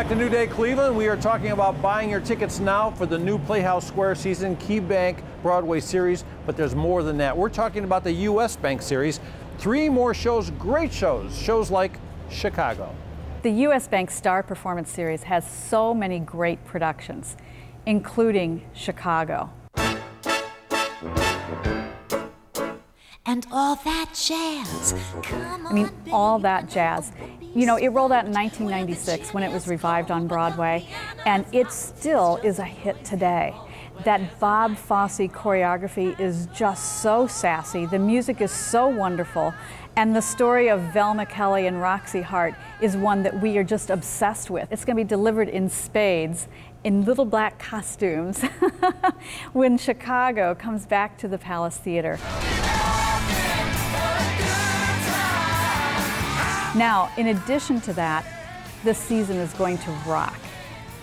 back to New Day Cleveland. We are talking about buying your tickets now for the new Playhouse Square season KeyBank Broadway series, but there's more than that. We're talking about the US Bank series. Three more shows, great shows, shows like Chicago. The US Bank Star Performance Series has so many great productions, including Chicago. And all that jazz. I mean, all that jazz. You know, it rolled out in 1996 when it was revived on Broadway, and it still is a hit today. That Bob Fosse choreography is just so sassy. The music is so wonderful. And the story of Velma Kelly and Roxie Hart is one that we are just obsessed with. It's going to be delivered in spades in little black costumes when Chicago comes back to the Palace Theater. Now, in addition to that, this season is going to rock.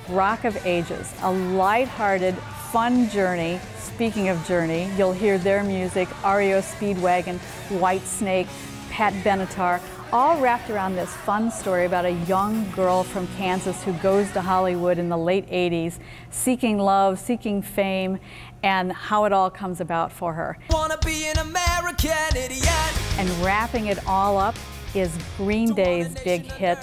Rock of Ages, a light-hearted, fun journey. Speaking of journey, you'll hear their music, REO Speedwagon, Whitesnake, Pat Benatar, all wrapped around this fun story about a young girl from Kansas who goes to Hollywood in the late 80s, seeking love, seeking fame, and how it all comes about for her. Wanna be an American idiot. And wrapping it all up is Green Day's big hit,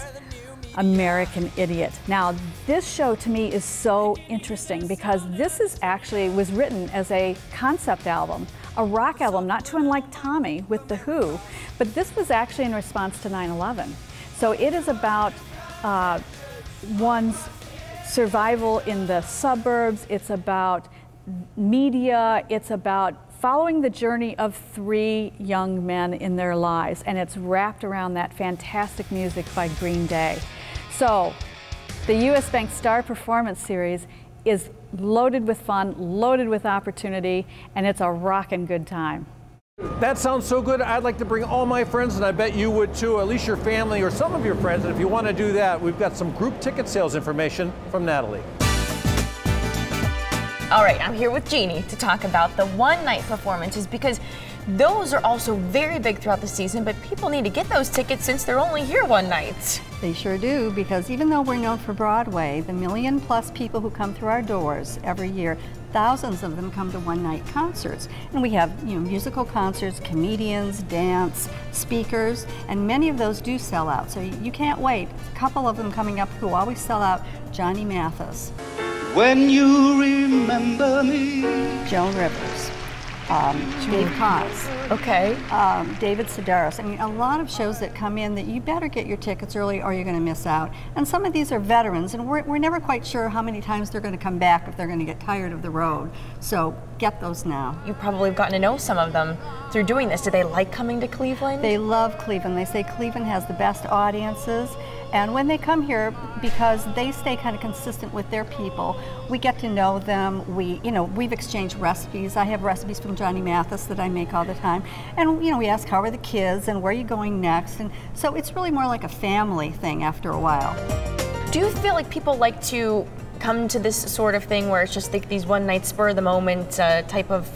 American Idiot. Now, this show to me is so interesting because this is actually was written as a concept album, a rock album, not too unlike Tommy with The Who, but this was actually in response to 9/11. So it is about uh, one's survival in the suburbs. It's about media. It's about following the journey of three young men in their lives, and it's wrapped around that fantastic music by Green Day. So, the US Bank Star Performance Series is loaded with fun, loaded with opportunity, and it's a rockin' good time. That sounds so good. I'd like to bring all my friends, and I bet you would too, at least your family or some of your friends. And if you want to do that, we've got some group ticket sales information from Natalie. All right, I'm here with Jeannie to talk about the one night performances because those are also very big throughout the season, but people need to get those tickets since they're only here one night. They sure do, because even though we're known for Broadway, the million plus people who come through our doors every year, thousands of them come to one night concerts. And we have you know, musical concerts, comedians, dance, speakers, and many of those do sell out. So you can't wait. A couple of them coming up who always sell out Johnny Mathis, When you remember me. Joan Rivers, um, Dave Koz. Okay. um, David Sedaris. I mean, a lot of shows that come in that you better get your tickets early or you're going to miss out. And some of these are veterans, and we're, we're never quite sure how many times they're going to come back if they're going to get tired of the road. So get those now. You probably have gotten to know some of them through doing this. Do they like coming to Cleveland? They love Cleveland. They say Cleveland has the best audiences. And when they come here, because they stay kind of consistent with their people, we get to know them. We, you know, we've exchanged recipes. I have recipes from Johnny Mathis that I make all the time. And, you know, we ask how are the kids and where are you going next. And so it's really more like a family thing after a while. Do you feel like people like to come to this sort of thing where it's just like these one night spur of the moment uh, type of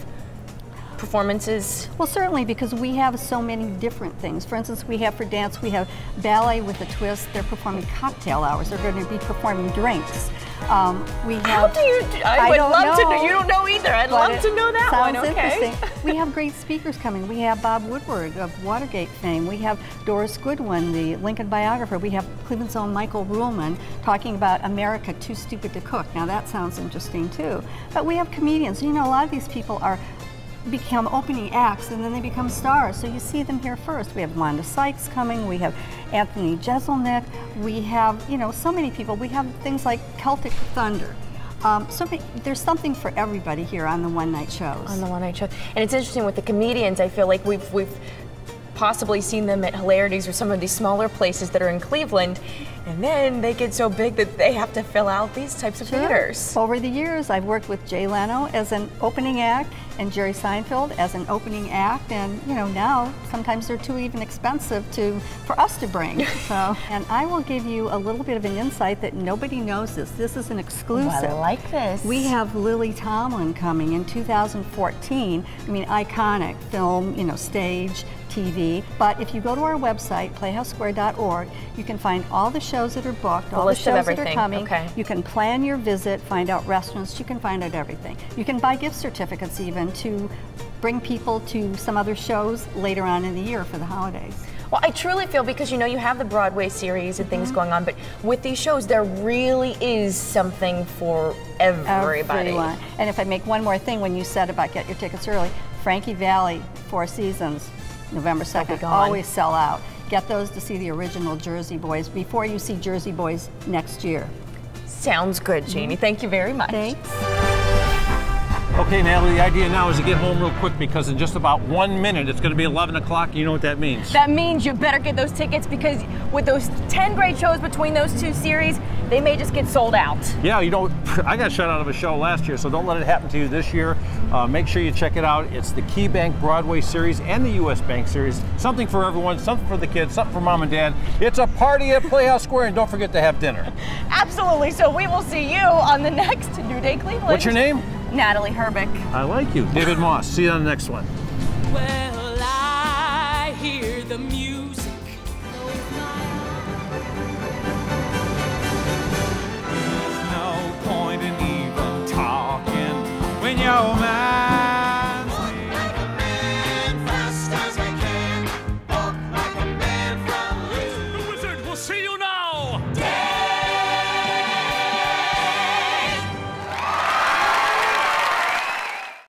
performances? Well, certainly because we have so many different things. For instance, we have for dance, we have ballet with a twist. They're performing cocktail hours. They're going to be performing drinks. Um, we have. How do you? I, I would don't love to know. know. You don't know either. I'd love to know that sounds one. Okay. Interesting. we have great speakers coming. We have Bob Woodward of Watergate fame. We have Doris Goodwin, the Lincoln biographer. We have Cleveland's own Michael Ruhlman talking about America too stupid to cook. Now that sounds interesting too. But we have comedians. You know, a lot of these people are become opening acts and then they become stars. So you see them here first. We have Wanda Sykes coming, we have Anthony Jeselnik, we have, you know, so many people. We have things like Celtic Thunder. Um, so there's something for everybody here on the one night shows. on the one night show. And it's interesting with the comedians. I feel like we've we've possibly seen them at Hilarities or some of these smaller places that are in Cleveland, and then they get so big that they have to fill out these types of theaters. Over the years, I've worked with Jay Leno as an opening act and Jerry Seinfeld as an opening act, and you know now sometimes they're too even expensive to for us to bring. so, and I will give you a little bit of an insight that nobody knows this. This is an exclusive. I like this. We have Lily Tomlin coming in 2014. I mean, iconic film, you know, stage, TV. But if you go to our website, playhousesquare.org, you can find all the shows that are booked, all the shows that are coming. okay. You can plan your visit, find out restaurants, you can find out everything. You can buy gift certificates even to bring people to some other shows later on in the year for the holidays. Well, I truly feel because you know you have the Broadway series and Mm-hmm. things going on, but with these shows, there really is something for everybody. Everyone. And if I make one more thing, when you said about get your tickets early, Frankie Valli, Four Seasons, November 2nd, always sell out. Get those to see the original Jersey Boys before you see Jersey Boys next year. Sounds good, Jeannie. Mm-hmm. Thank you very much. Thanks. Okay, Natalie, the idea now is to get home real quick because in just about one minute it's going to be 11 o'clock. You know what that means. That means you better get those tickets because with those 10 great shows between those two series, they may just get sold out. Yeah, you know, I got shut out of a show last year, so don't let it happen to you this year. Uh, make sure you check it out. It's the Key Bank Broadway series and the U.S. Bank series. Something for everyone, something for the kids, something for mom and dad. It's a party at Playhouse Square, and don't forget to have dinner. Absolutely. So we will see you on the next New Day Cleveland. What's your name? Natalie Herbick. I like you. David Moss. See you on the next one. Well, I hear the music.